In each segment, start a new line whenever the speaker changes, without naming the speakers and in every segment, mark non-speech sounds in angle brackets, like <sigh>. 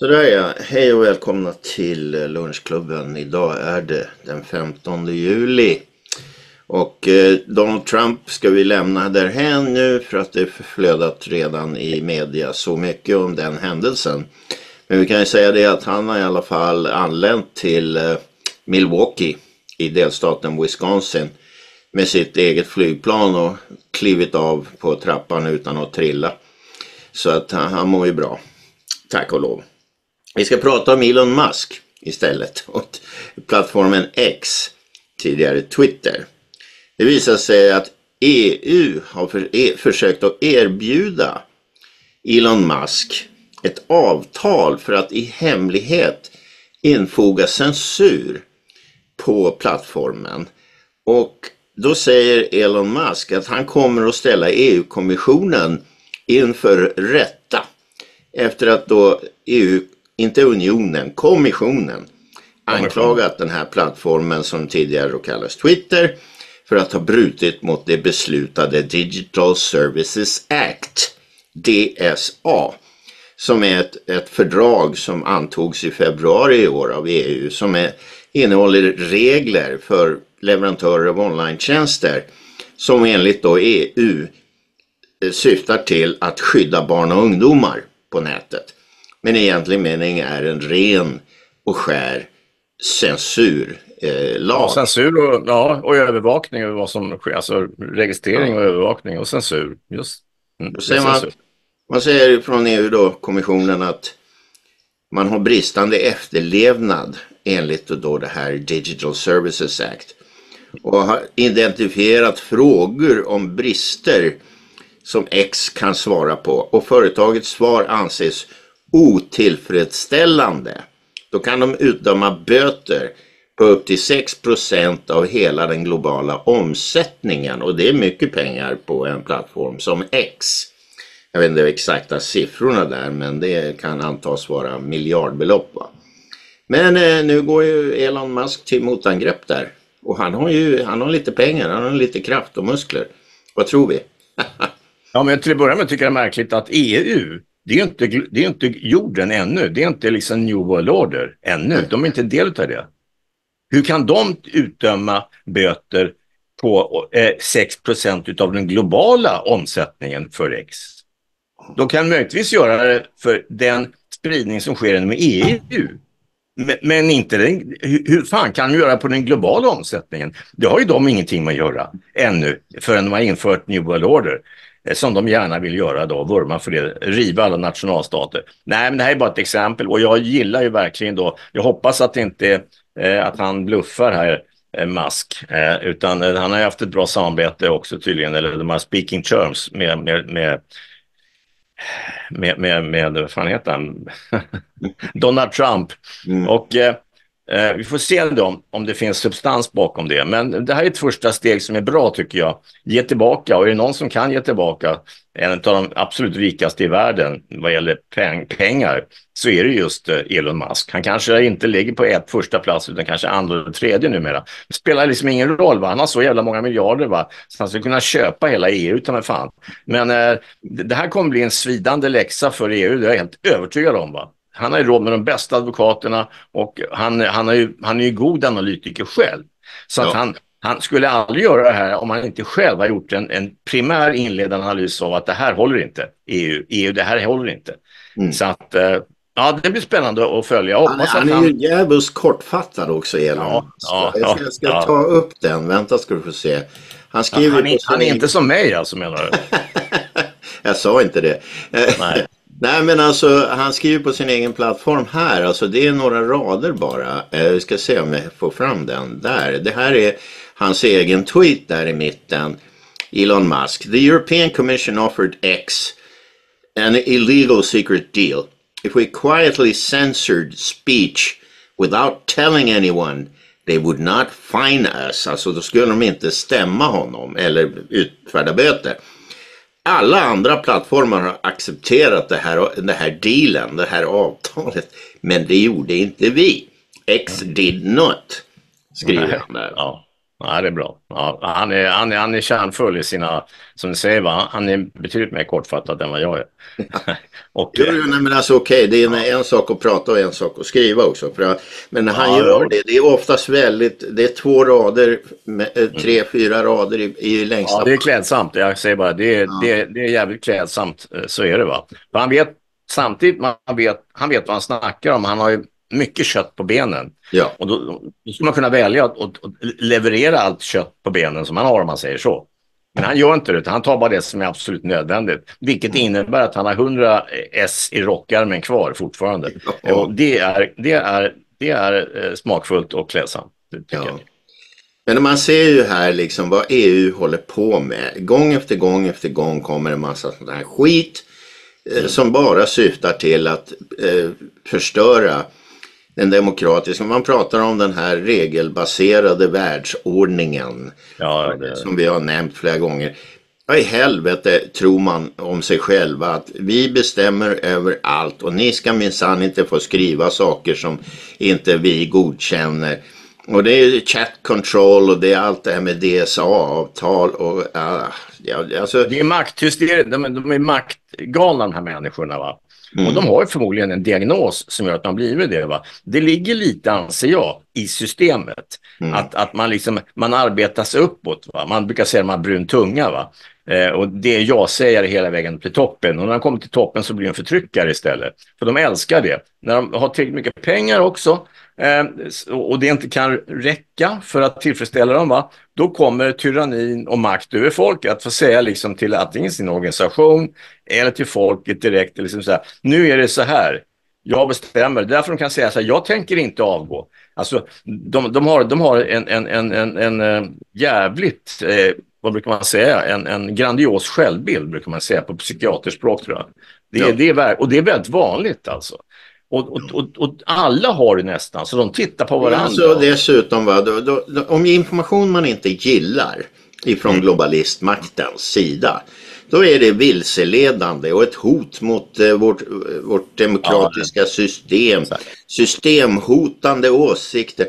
Sådär ja, hej och välkomna till eh, lunchklubben. Idag är det den 15 juli. Och eh, Donald Trump ska vi lämna därhän nu för att det förflödat redan i media så mycket om den händelsen. Men vi kan ju säga det att han har i alla fall anlänt till eh, Milwaukee i delstaten Wisconsin med sitt eget flygplan och klivit av på trappan utan att trilla. Så att han, han mår ju bra. Tack och lov. Vi ska prata om Elon Musk istället och plattformen X, tidigare Twitter. Det visar sig att EU har för, e, försökt att erbjuda Elon Musk ett avtal för att i hemlighet infoga censur på plattformen. Och då säger Elon Musk att han kommer att ställa EU-kommissionen inför rätta efter att då EU, inte unionen, kommissionen anklagat den här plattformen som tidigare då kallas Twitter för att ha brutit mot det beslutade Digital Services Act, DSA, som är ett, ett fördrag som antogs i februari i år av EU som är, innehåller regler för leverantörer av online-tjänster som enligt då EU eh, syftar till att skydda barn och ungdomar på nätet. Men i egentlig mening är en ren och skär censurlag. Eh,
ja, censur och, ja, och övervakning över vad som sker. Alltså registrering och övervakning och censur. Just.
Mm, säger man, man säger från EU då, kommissionen att man har bristande efterlevnad enligt då det här Digital Services Act och har identifierat frågor om brister som X kan svara på och företagets svar anses otillfredsställande. Då kan de utdöma böter på upp till 6% av hela den globala omsättningen och det är mycket pengar på en plattform som X. Jag vet inte de exakta siffrorna där men det kan antas vara miljardbelopp. Va? Men eh, nu går ju Elon Musk till motangrepp där och han har ju han har lite pengar, han har lite kraft och muskler. Vad tror vi? <laughs>
ja men till att börja med tycker jag det är märkligt att EU det är inte, det är inte jorden ännu. Det är inte liksom New World Order ännu. De är inte en del av det. Hur kan de utdöma böter på eh, 6 av den globala omsättningen för X? De kan möjligtvis göra det för den spridning som sker inom EU. Men, inte den, hur fan kan de göra på den globala omsättningen? Det har ju de ingenting med att göra ännu förrän de har infört New World Order. Eh, som de gärna vill göra då, vurma för det, riva alla nationalstater. Nej, men det här är bara ett exempel och jag gillar ju verkligen då, jag hoppas att det inte eh, att han bluffar här, eh, Musk, eh, utan eh, han har ju haft ett bra samarbete också tydligen, eller de har speaking terms med, med, med med, med, med vad fan heter han? <laughs> Donald Trump. Mm. Och eh, Eh, vi får se då om det finns substans bakom det. Men det här är ett första steg som är bra tycker jag. Ge tillbaka och är det någon som kan ge tillbaka, en av de absolut rikaste i världen vad gäller peng pengar, så är det just eh, Elon Musk. Han kanske inte ligger på ett första plats utan kanske andra eller tredje numera. Det spelar liksom ingen roll, va? han har så jävla många miljarder va? så han skulle kunna köpa hela EU utan mig fan. Men eh, det här kommer bli en svidande läxa för EU, det är jag helt övertygad om. Va? Han har ju råd med de bästa advokaterna och han, han, är, ju, han är ju god analytiker själv. Så ja. att han, han skulle aldrig göra det här om han inte själv har gjort en, en primär inledande analys av att det här håller inte. EU, EU det här håller inte. Mm. Så att eh, ja, det blir spännande att följa.
Han, han, är ju djävulskt kortfattad också, Elon. Ja, ja, jag ska, jag ska ja. ta upp den. Vänta ska du få se.
Han, skriver han, är, han är inte som mig alltså menar du? <laughs>
jag sa inte det. Nej. Nej men alltså han skriver på sin egen plattform här, alltså det är några rader bara. Eh, vi ska se om jag får fram den där. Det här är hans egen tweet där i mitten. Elon Musk. The European Commission offered X an illegal secret deal. If we quietly censored speech without telling anyone they would not fine us. Alltså då skulle de inte stämma honom eller utfärda böter alla andra plattformar har accepterat det här, det här dealen, det här avtalet. Men det gjorde inte vi. X did not, skriver han där. Ja.
Ja, det är bra. Ja, han, är, han, är, han är kärnfull i sina, som du säger, va? han är betydligt mer kortfattad än vad jag är. <laughs>
och, jo, jo, men alltså okej, okay, det är en, en sak att prata och en sak att skriva också. För, men när han ja, gör det, det är oftast väldigt, det är två rader, eh, tre, mm. fyra rader i, i längsta.
Ja, det är klädsamt. Jag säger bara, det är, ja. det, det är jävligt klädsamt, eh, så är det va. För han vet samtidigt, man vet, han vet vad han snackar om. Han har ju mycket kött på benen. Ja. Och då, då skulle man kunna välja att, att, att, leverera allt kött på benen som han har om man säger så. Men han gör inte det, utan han tar bara det som är absolut nödvändigt. Vilket innebär att han har 100 S i rockärmen kvar fortfarande. Ja. Och det är, det är, det är eh, smakfullt och klädsamt. Ja.
Men man ser ju här liksom vad EU håller på med. Gång efter gång efter gång kommer en massa sån här skit mm. som bara syftar till att eh, förstöra den demokratiska. Man pratar om den här regelbaserade världsordningen. Ja, det... Som vi har nämnt flera gånger. Vad i helvete tror man om sig själva att vi bestämmer över allt och ni ska minsann inte få skriva saker som inte vi godkänner. Och det är chat control och det är allt det här med DSA-avtal och uh, ja, alltså...
Det är makthysteri, de, de är maktgalna de här människorna va. Mm. Och de har förmodligen en diagnos som gör att de blivit det. Va? Det ligger lite, anser jag, i systemet. Mm. Att, att man, liksom, man arbetas uppåt. Va? Man brukar säga att man har brun tunga. Va? Eh, och det är jag-sägare hela vägen till toppen. Och när de kommer till toppen så blir de förtryckare istället. För de älskar det. När de har tillräckligt mycket pengar också och det inte kan räcka för att tillfredsställa dem, va? då kommer tyrannin och makt över folket att få säga liksom till antingen sin organisation eller till folket direkt, liksom så här, nu är det så här, jag bestämmer. Det är därför de kan säga så här, jag tänker inte avgå. Alltså, de, de har, de har en, en, en, en, en eh, jävligt, eh, vad brukar man säga, en, en grandios självbild brukar man säga på psykiaterspråk tror jag. Det, ja. det är, och det är väldigt vanligt alltså. Och, och, och, och, alla har det nästan, så de tittar på varandra. Alltså,
dessutom, va, då, då, då, om information man inte gillar ifrån mm. globalistmaktens sida, då är det vilseledande och ett hot mot eh, vårt, vårt demokratiska ja, system. Systemhotande åsikter.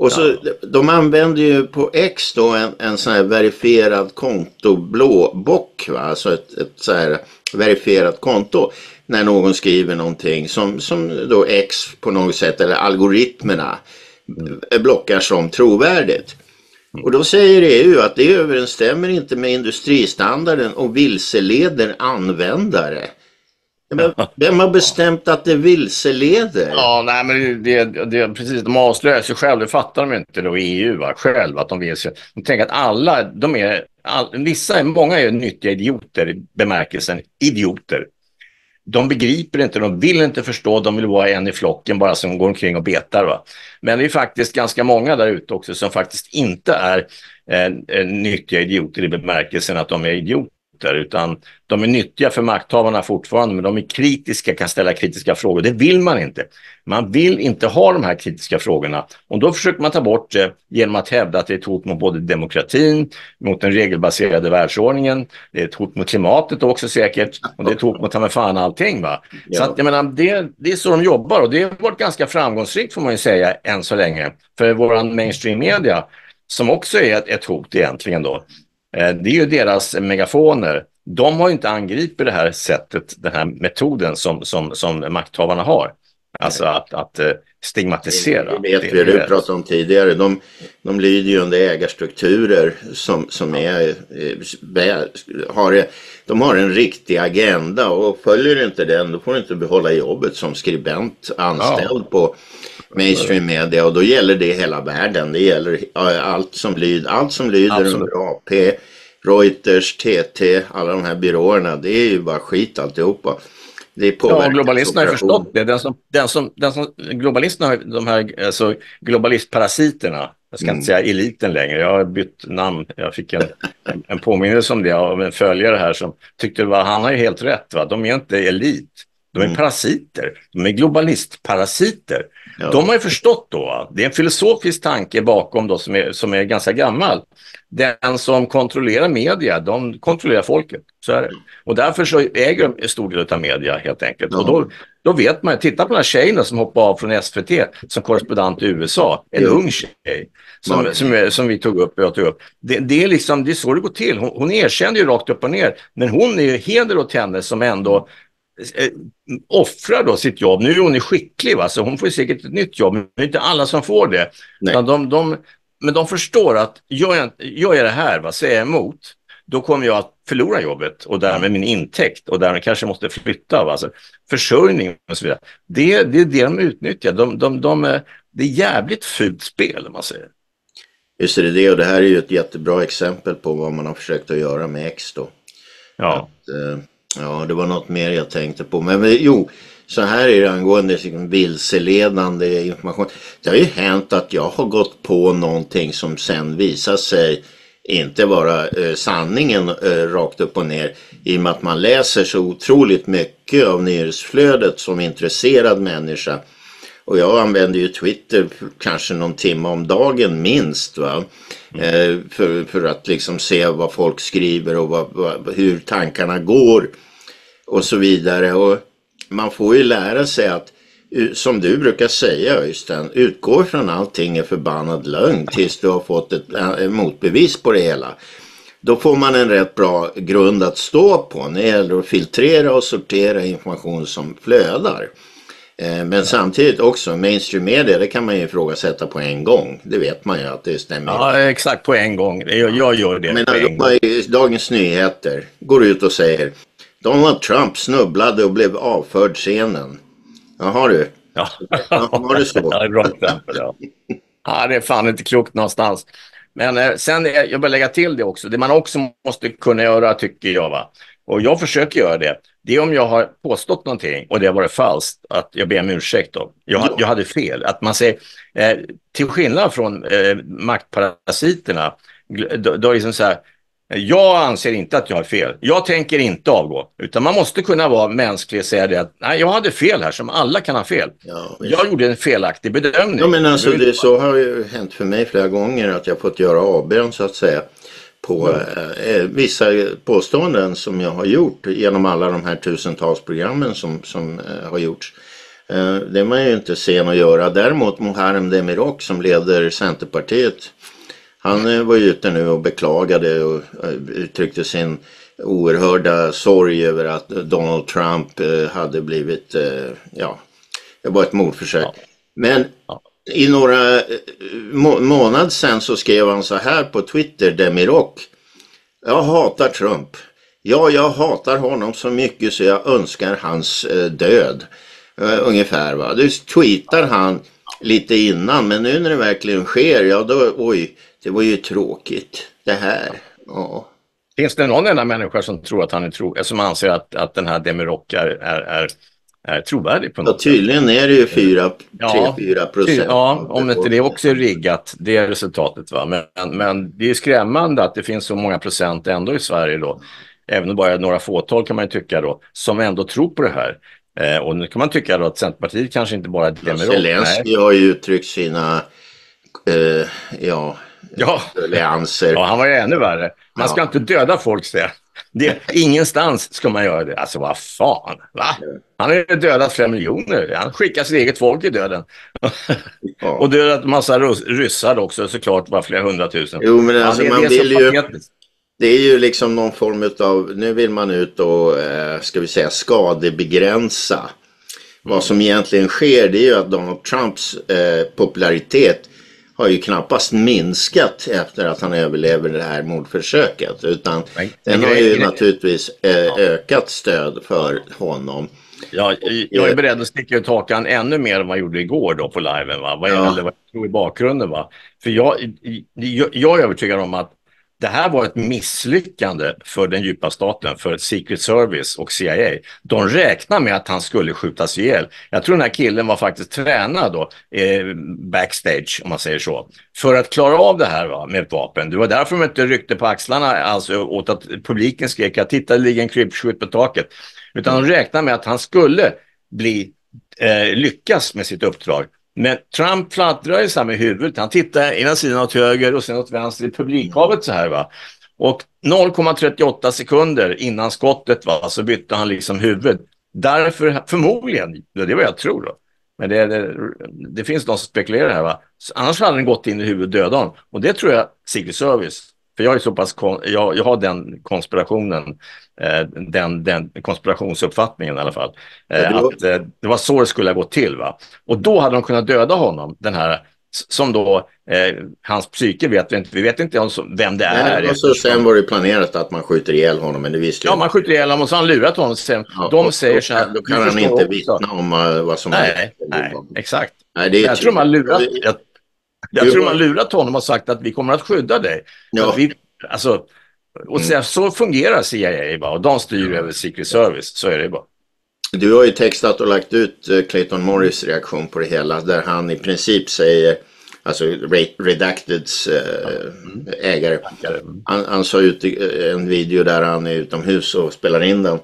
Och så, ja. de använder ju på X då en, en sån här verifierad konto blåbock, va? alltså ett, ett så här verifierat konto när någon skriver någonting som, som då X på något sätt eller algoritmerna mm. blockar som trovärdigt. Mm. Och då säger EU att det överensstämmer inte med industristandarden och vilseleder användare. Men vem har bestämt att det vilseleder?
Ja, nej, men det, det, precis, de avslöjar sig själva, det fattar de inte då EU va? själv att de vilseleder. De tänker att alla, de är, all, vissa, många är nyttiga idioter i bemärkelsen idioter de begriper inte, de vill inte förstå, de vill vara en i flocken bara som går omkring och betar. Va? Men det är faktiskt ganska många där ute också som faktiskt inte är eh, nyttiga idioter i bemärkelsen att de är idioter utan de är nyttiga för makthavarna fortfarande, men de är kritiska, kan ställa kritiska frågor. Det vill man inte. Man vill inte ha de här kritiska frågorna och då försöker man ta bort det genom att hävda att det är ett hot mot både demokratin, mot den regelbaserade världsordningen, det är ett hot mot klimatet också säkert och det är ett hot mot ta med fan allting. Va? Ja. Så att, jag menar, det, det är så de jobbar och det har varit ganska framgångsrikt får man ju säga än så länge för våran mainstream media som också är ett, ett hot egentligen då. Eh, det är ju deras megafoner. De har inte angripit det här sättet, den här metoden som, som, som makthavarna har. Alltså att, att eh, stigmatisera.
Det vet vi, du pratade om tidigare. De, de lyder ju under ägarstrukturer som, som är, eh, har, de har en riktig agenda och följer du inte den då får du inte behålla jobbet som skribent anställd ja. på mainstream media och då gäller det hela världen. Det gäller allt som lyder, allt som lyder under AP, Reuters, TT, alla de här byråerna. Det är ju bara skit alltihopa.
Det ja, globalisterna har förstått det. Den som, den som, den som, globalisterna, de här alltså, globalistparasiterna, jag ska mm. inte säga eliten längre, jag har bytt namn. Jag fick en, en påminnelse om det av en följare här som tyckte att han har ju helt rätt. Va? De är inte elit. De är mm. parasiter. De är globalistparasiter. Ja. De har ju förstått då, det är en filosofisk tanke bakom då som är, som är ganska gammal. Den som kontrollerar media, de kontrollerar folket. Så är det. Och därför så äger de en stor del av media helt enkelt. Ja. Och då, då vet man, titta på den här tjejen som hoppade av från SVT som korrespondent i USA. En ja. ung tjej som, ja. som, som, vi tog upp. Jag tog upp. Det, det, är liksom, det är så det går till. Hon, hon erkände ju rakt upp och ner. Men hon är ju heder åt henne som ändå offrar då sitt jobb. Nu är hon skicklig, va? så hon får säkert ett nytt jobb. Men det är inte alla som får det. De, de, men de förstår att gör jag, gör jag det här, va, säger jag emot, då kommer jag att förlora jobbet och därmed min intäkt och därmed kanske måste flytta. Va? Alltså, försörjning och så vidare. Det, det är det de utnyttjar. De, de, de, det är jävligt fult spel om man säger.
Just det, det och det här är ju ett jättebra exempel på vad man har försökt att göra med X då.
Ja. Att,
eh, ja, det var något mer jag tänkte på. Men, men jo, så här är det angående liksom, vilseledande information. Det har ju hänt att jag har gått på någonting som sen visar sig inte vara eh, sanningen eh, rakt upp och ner i och med att man läser så otroligt mycket av nyhetsflödet som intresserad människa. Och jag använder ju Twitter kanske någon timme om dagen minst. Va? Mm. Eh, för, för att liksom se vad folk skriver och vad, vad, hur tankarna går och så vidare. Och man får ju lära sig att som du brukar säga Öystein, utgå från allting är förbannad lögn tills du har fått ett, ett motbevis på det hela. Då får man en rätt bra grund att stå på när det gäller att filtrera och sortera information som flödar. Eh, men samtidigt också mainstream media, det kan man ju ifrågasätta på en gång. Det vet man ju att det stämmer.
Ja, exakt på en gång. Jag, jag gör det
Men
på en gång.
Dagens Nyheter går ut och säger Donald Trump snubblade och blev avförd scenen. Jaha du.
Ja, har du så? <laughs> ja, bra. Ja. ja, det är fan inte klokt någonstans. Men eh, sen, eh, jag vill lägga till det också, det man också måste kunna göra tycker jag, va? Och jag försöker göra det, det är om jag har påstått någonting och det har varit falskt, att jag ber om ursäkt då. Jag, ja. jag hade fel. Att man säger, eh, till skillnad från eh, maktparasiterna, då, då är det som så här, jag anser inte att jag har fel. Jag tänker inte avgå. Utan man måste kunna vara mänsklig och säga det att nej, jag hade fel här som alla kan ha fel. Ja, jag gjorde en felaktig bedömning.
Ja, men alltså, det, så har ju hänt för mig flera gånger att jag fått göra avbön så att säga på mm. eh, vissa påståenden som jag har gjort genom alla de här tusentals programmen som, som eh, har gjorts. Eh, det är man ju inte sen att göra. Däremot Muharrem Demirok som leder Centerpartiet han eh, var ju ute nu och beklagade och eh, uttryckte sin oerhörda sorg över att Donald Trump eh, hade blivit, ja, det var ett mordförsök. Ja. Men ja i några eh, må månader sedan så skrev han så här på Twitter, Demirok. Jag hatar Trump. Ja, jag hatar honom så mycket så jag önskar hans eh, död. Eh, ungefär va. Det tweetar han lite innan men nu när det verkligen sker, ja då, oj, det var ju tråkigt det här. Ja.
Finns det någon enda människa som tror att han är tro som anser att, att den här Demirok är, är, är, är trovärdig på något
ja, tydligen är det ju 4, ja, 3-4 procent.
Ja, om inte det också är riggat, det är resultatet. Va? Men, men det är skrämmande att det finns så många procent ändå i Sverige då, även om bara några fåtal kan man ju tycka då, som ändå tror på det här. Eh, och nu kan man tycka då att Centerpartiet kanske inte bara Demirok. Ja,
Zelenskyj har ju uttryckt sina, eh, ja,
ja. allianser. Ja, han var ju ännu värre. Man ska ja. inte döda folk, säger det, Ingenstans ska man göra det. Alltså vad fan, va? Han har dödat flera miljoner. Han skickar sitt eget folk i döden. Ja. och dödat massa ryssar också såklart, bara flera hundratusen.
Jo, men alltså ja, det, man vill ju... Det är ju liksom någon form av, nu vill man ut och, eh, ska vi säga, skadebegränsa. Vad som egentligen sker det är ju att Donald Trumps eh, popularitet har ju knappast minskat efter att han överlever det här mordförsöket. Utan Nej, den har ju naturligtvis eh, ökat stöd för honom.
Ja, jag är beredd att sticka ut hakan ännu mer än vad jag gjorde igår då på liven. Va? Vad, ja. Eller vad jag tror i bakgrunden. Va? För jag, jag, jag är övertygad om att det här var ett misslyckande för den djupa staten, för Secret Service och CIA. De räknade med att han skulle skjutas ihjäl. Jag tror den här killen var faktiskt tränad då, eh, backstage, om man säger så, för att klara av det här va, med ett vapen. Det var därför de inte ryckte på axlarna alltså, åt att publiken skrek att titta, det ligger en krypskytt på taket. Utan de räknade med att han skulle bli, eh, lyckas med sitt uppdrag. Men Trump fladdrar ju så här med huvudet. Han tittar ena sidan åt höger och sen åt vänster i publikhavet så här va. Och 0,38 sekunder innan skottet va, så bytte han liksom huvud. Därför, förmodligen, det är vad jag tror då. Men det, det, det finns de som spekulerar här va. Annars hade den gått in i huvudet och dödat honom. Och det tror jag Secret Service för jag är så pass, jag, jag har den konspirationen, eh, den, den konspirationsuppfattningen i alla fall. Eh, att eh, det var så det skulle ha gått till. Va? Och då hade de kunnat döda honom, den här som då, eh, hans psyke vet vi inte, vi vet inte vem det är.
Nej, och så sen var det planerat att man skjuter ihjäl honom, men det visste
Ja, man skjuter ihjäl honom och så har han lurat honom. Sen, ja, de säger så här.
Då kan han inte vittna om uh, vad som
nej, Nej, exakt. Nej, det är jag tror man lurat, jag, tror man lurat honom och sagt att vi kommer att skydda dig. Ja. Vi, alltså, och så, så fungerar CIA bara, och de styr över Secret Service, så är det bara.
Du har ju textat och lagt ut eh, Clayton Morris reaktion på det hela där han i princip säger alltså Redacteds äh, ägare. Han, han sa ut en video där han är utomhus och spelar in den.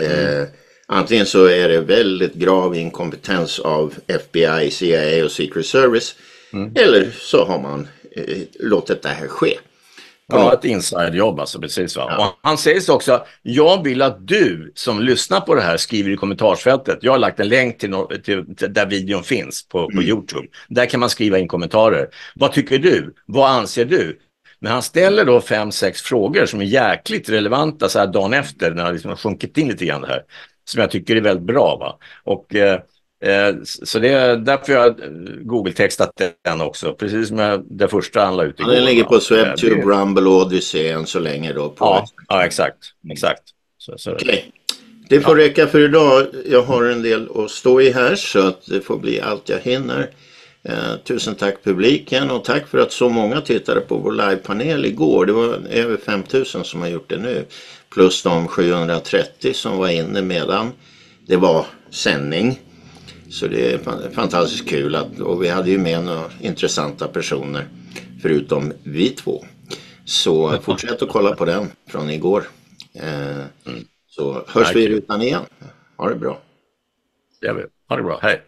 Mm. Eh, antingen så är det väldigt grav inkompetens av FBI, CIA och Secret Service. Mm. Eller så har man eh, låtit det här ske.
Ja, ett inside-jobb alltså, precis. Va? Ja. Och han säger så också, jag vill att du som lyssnar på det här skriver i kommentarsfältet. Jag har lagt en länk till, till, till där videon finns på, på mm. Youtube. Där kan man skriva in kommentarer. Vad tycker du? Vad anser du? Men han ställer då fem, sex frågor som är jäkligt relevanta så här dagen efter när han liksom har sjunkit in lite grann här. Som jag tycker är väldigt bra. Va? Och Eh, så det är därför jag har Google-textat den också, precis som jag, det första han la ut
igår. Den ligger på Swebtube, det... Rumble och Odyssey än så länge då. På
ja, ja, exakt. exakt.
Så, så okay. Det får ja. räcka för idag. Jag har en del att stå i här så att det får bli allt jag hinner. Eh, tusen tack publiken och tack för att så många tittade på vår livepanel igår. Det var över 5000 som har gjort det nu. Plus de 730 som var inne medan det var sändning. Så det är fantastiskt kul att, och vi hade ju med några intressanta personer förutom vi två. Så fortsätt att kolla på den från igår. Eh, så hörs vi i rutan igen. Ha det bra.
Ja, ha det bra. Hej.